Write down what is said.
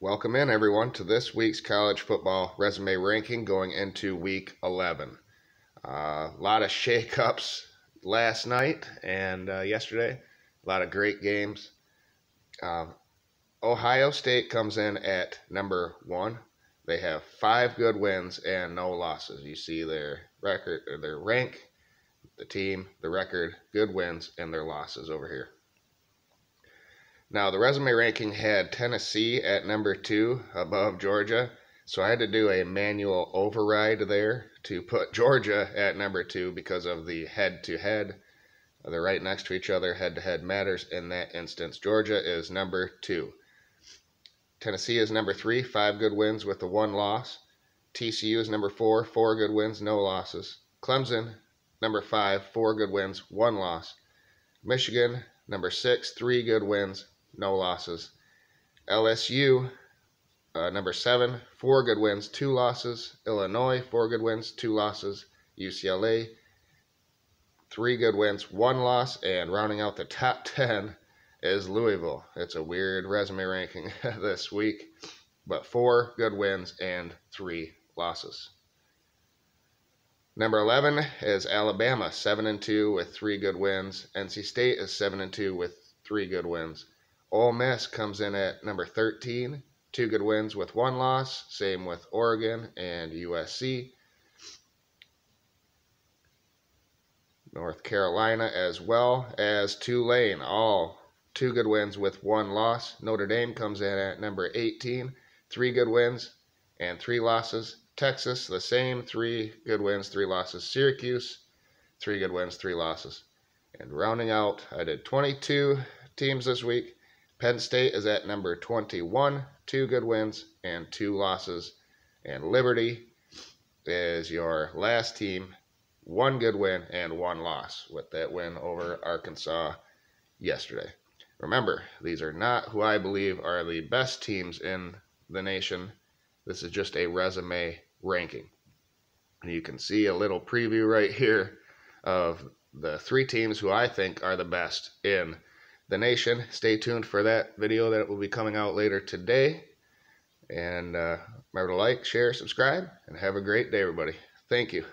Welcome in, everyone, to this week's college football resume ranking going into week 11. A uh, lot of shakeups last night and uh, yesterday, a lot of great games. Um, Ohio State comes in at number one. They have five good wins and no losses. You see their record, or their rank, the team, the record, good wins, and their losses over here. Now, the resume ranking had Tennessee at number two above Georgia, so I had to do a manual override there to put Georgia at number two because of the head to head. They're right next to each other. Head to head matters in that instance. Georgia is number two. Tennessee is number three, five good wins with the one loss. TCU is number four, four good wins, no losses. Clemson, number five, four good wins, one loss. Michigan, number six, three good wins, no losses. LSU, uh, number seven, four good wins, two losses. Illinois, four good wins, two losses. UCLA, three good wins, one loss. And rounding out the top 10 is Louisville. It's a weird resume ranking this week, but four good wins and three losses. Number 11 is Alabama, 7 and 2 with 3 good wins. NC State is 7 and 2 with 3 good wins. Ole Miss comes in at number 13, two good wins with one loss. Same with Oregon and USC. North Carolina as well as Tulane, all two good wins with one loss. Notre Dame comes in at number 18, three good wins and three losses. Texas, the same, three good wins, three losses. Syracuse, three good wins, three losses. And rounding out, I did 22 teams this week. Penn State is at number 21, two good wins and two losses. And Liberty is your last team, one good win and one loss with that win over Arkansas yesterday. Remember, these are not who I believe are the best teams in the nation. This is just a resume ranking. And you can see a little preview right here of the three teams who I think are the best in the nation. Stay tuned for that video that will be coming out later today. And uh, remember to like, share, subscribe, and have a great day, everybody. Thank you.